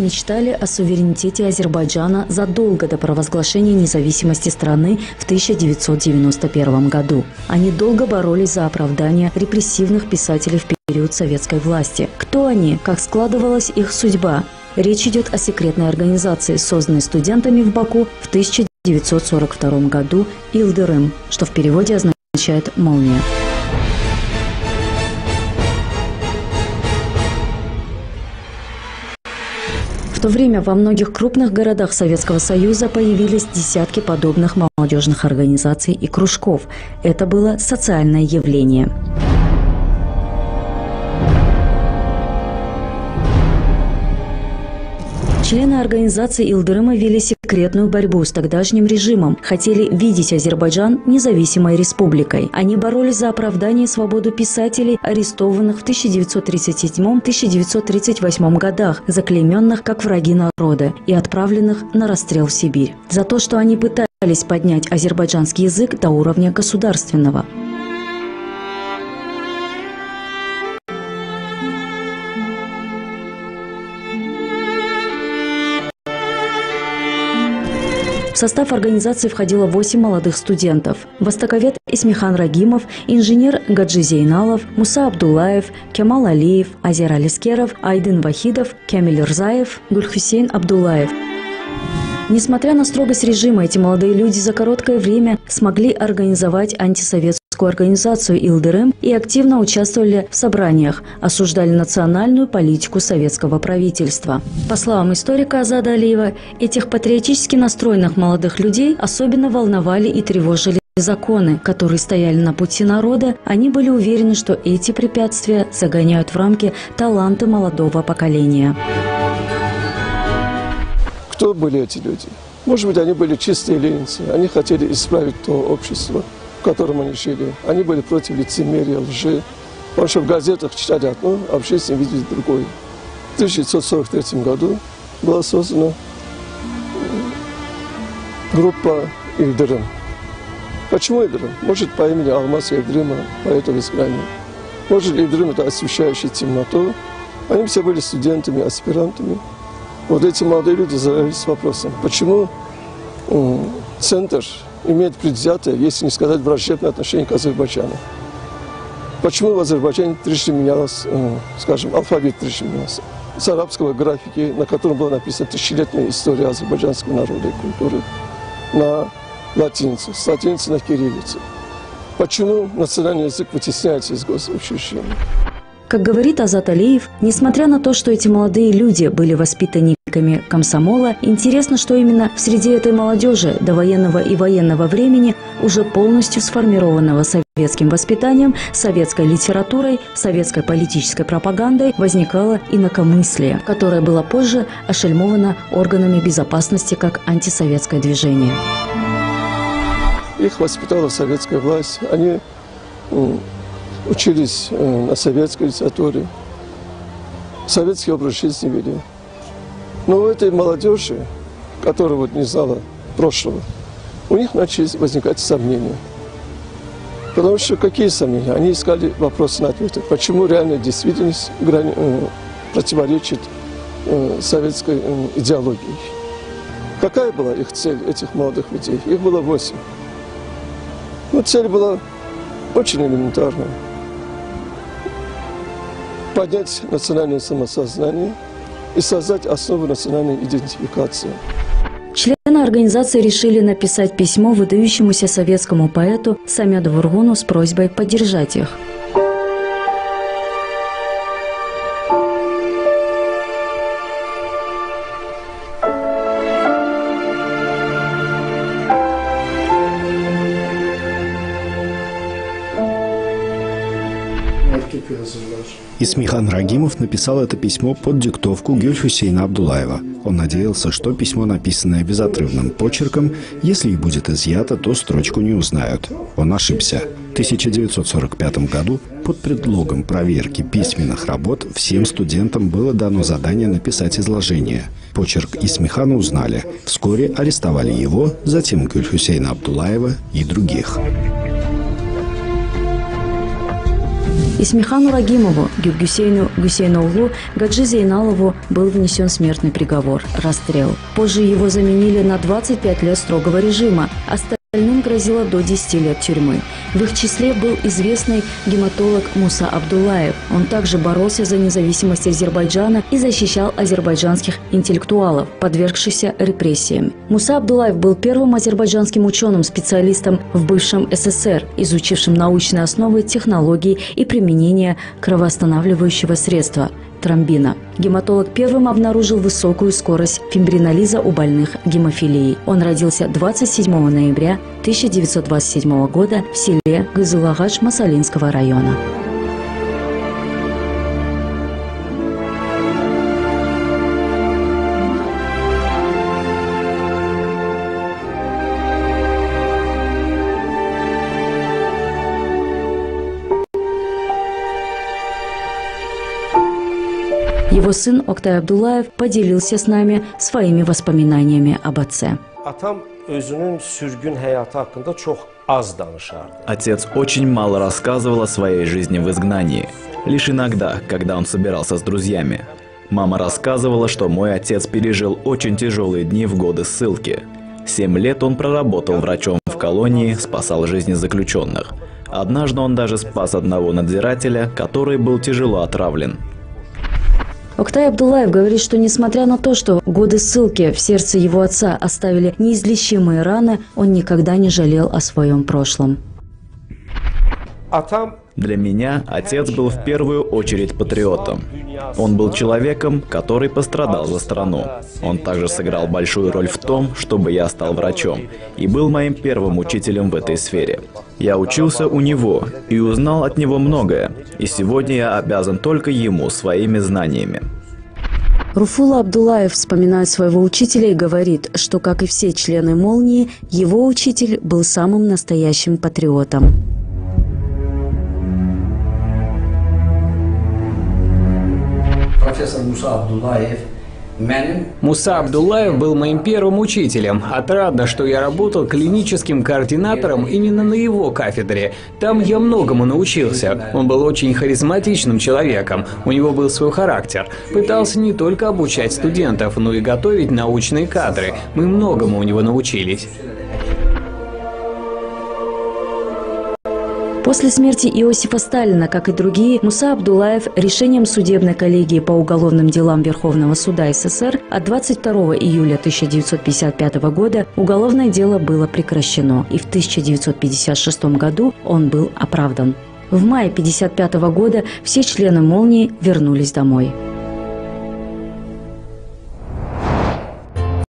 мечтали о суверенитете Азербайджана задолго до провозглашения независимости страны в 1991 году. Они долго боролись за оправдание репрессивных писателей в период советской власти. Кто они? Как складывалась их судьба? Речь идет о секретной организации, созданной студентами в Баку в 1942 году «Илдырым», что в переводе означает «молния». То время во многих крупных городах Советского Союза появились десятки подобных молодежных организаций и кружков. Это было социальное явление. Члены организации Илдырыма вели секретную борьбу с тогдашним режимом, хотели видеть Азербайджан независимой республикой. Они боролись за оправдание и свободу писателей, арестованных в 1937-1938 годах, заклейменных как враги народа и отправленных на расстрел в Сибирь. За то, что они пытались поднять азербайджанский язык до уровня государственного. Состав организации входило 8 молодых студентов. Востоковед Исмихан Рагимов, инженер Гаджи Зейналов, Муса Абдулаев, Кемал Алиев, Азер Алискеров, Айдын Вахидов, Кемель Рзаев, Гульхусейн Абдулаев. Несмотря на строгость режима, эти молодые люди за короткое время смогли организовать антисоветскую организацию «Илдырым» и активно участвовали в собраниях, осуждали национальную политику советского правительства. По словам историка Азада Алиева, этих патриотически настроенных молодых людей особенно волновали и тревожили законы, которые стояли на пути народа, они были уверены, что эти препятствия загоняют в рамки таланты молодого поколения. Кто были эти люди? Может быть, они были чистые ленинцы. Они хотели исправить то общество, в котором они жили. Они были против лицемерия, лжи. Потому что в газетах читали одно, а в жизни видели другое. В 1943 году была создана группа Ильдырым. Почему Ильдырым? Может, по имени Алмаз Ильдырыма, поэта в изгнании. Может, Ильдырым – это освещающий темноту. Они все были студентами, аспирантами. Вот эти молодые люди задались вопросом, почему центр имеет предвзятое, если не сказать враждебное отношение к Азербайджану. Почему в Азербайджане трижды менялось, скажем, алфавит трижды менялся? С арабского графики, на котором была написана тысячелетняя история азербайджанского народа и культуры, на латиницу, с латиницы на кириллицу. Почему национальный язык вытесняется из госучреждений? Как говорит Азат Алиев, несмотря на то, что эти молодые люди были воспитанниками комсомола, интересно, что именно в среде этой молодежи до военного и военного времени, уже полностью сформированного советским воспитанием, советской литературой, советской политической пропагандой, возникало инакомыслие, которое было позже ошельмовано органами безопасности как антисоветское движение. Их воспитала советская власть. Они учились э, на советской литературе, советский образ жизни вели. Но у этой молодежи, которая вот не знала прошлого, у них начали возникать сомнения. Потому что какие сомнения? Они искали вопросы на ответы. Почему реальная действительность грани, э, противоречит э, советской идеологии? Какая была их цель, этих молодых людей? Их было восемь. Ну, цель была очень элементарная поднять национальное самосознание и создать основу национальной идентификации. Члены организации решили написать письмо выдающемуся советскому поэту Самеду Вургуну с просьбой поддержать их. Исмихан Рагимов написал это письмо под диктовку Гюльхусейна Абдулаева. Он надеялся, что письмо, написанное безотрывным почерком, если и будет изъято, то строчку не узнают. Он ошибся. В 1945 году под предлогом проверки письменных работ всем студентам было дано задание написать изложение. Почерк Исмихана узнали. Вскоре арестовали его, затем Гюльхусейна Абдулаева и других. Исмихану Рагимову, Гюбгюсейну Гусейноулу, Гаджи Зейналову был внесен смертный приговор – расстрел. Позже его заменили на 25 лет строгого режима. Остальным грозило до 10 лет тюрьмы. В их числе был известный гематолог Муса Абдулаев. Он также боролся за независимость Азербайджана и защищал азербайджанских интеллектуалов, подвергшихся репрессиям. Муса Абдулаев был первым азербайджанским ученым-специалистом в бывшем СССР, изучившим научные основы технологий и применения кровоостанавливающего средства – тромбина. Гематолог первым обнаружил высокую скорость фимбринолиза у больных гемофилией. Он родился 27 ноября 1927 года в селе Гызылагач Масалинского района. Его сын Октай Абдулаев поделился с нами своими воспоминаниями об отце. Отец очень мало рассказывал о своей жизни в изгнании. Лишь иногда, когда он собирался с друзьями. Мама рассказывала, что мой отец пережил очень тяжелые дни в годы ссылки. Семь лет он проработал врачом в колонии, спасал жизни заключенных. Однажды он даже спас одного надзирателя, который был тяжело отравлен. Октай Абдулаев говорит, что несмотря на то, что годы ссылки в сердце его отца оставили неизлечимые раны, он никогда не жалел о своем прошлом. Atam Для меня отец был в первую очередь патриотом. Он был человеком, который пострадал за страну. Он также сыграл большую роль в том, чтобы я стал врачом, и был моим первым учителем в этой сфере. Я учился у него и узнал от него многое, и сегодня я обязан только ему своими знаниями. Руфула Абдулаев вспоминает своего учителя и говорит, что, как и все члены «Молнии», его учитель был самым настоящим патриотом. Профессор Муса Абдуллаев Муса Абдуллаев был моим первым учителем. Отрадно, что я работал клиническим координатором именно на его кафедре. Там я многому научился. Он был очень харизматичным человеком. У него был свой характер. Пытался не только обучать студентов, но и готовить научные кадры. Мы многому у него научились. После смерти Иосифа Сталина, как и другие, Муса Абдулаев решением судебной коллегии по уголовным делам Верховного суда СССр от 22 июля 1955 года уголовное дело было прекращено, и в 1956 году он был оправдан. В мае 1955 года все члены «Молнии» вернулись домой.